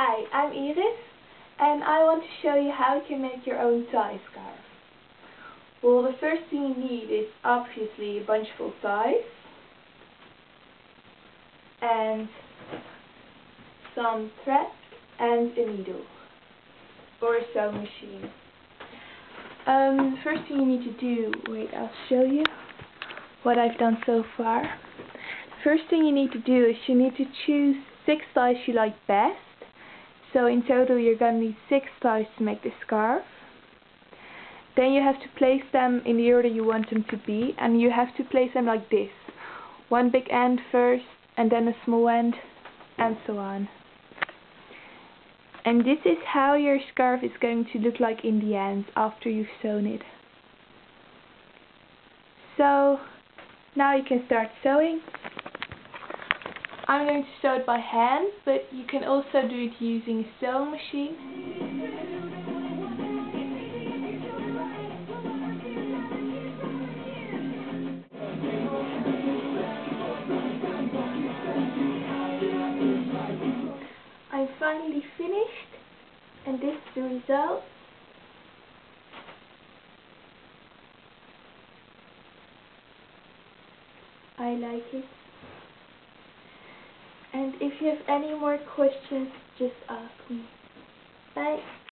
Hi, I'm Iris, and I want to show you how you can make your own tie scarf. Well, the first thing you need is obviously a bunch ties, and some thread, and a needle, or a sewing machine. Um, the first thing you need to do, wait, I'll show you what I've done so far. First thing you need to do is you need to choose six ties you like best so in total you're going to need 6 ties to make this scarf. Then you have to place them in the order you want them to be and you have to place them like this. One big end first and then a small end and so on. And this is how your scarf is going to look like in the end after you've sewn it. So now you can start sewing. I'm going to sew it by hand, but you can also do it using a sewing machine. I'm finally finished, and this is the result. I like it. And if you have any more questions, just ask me. Bye.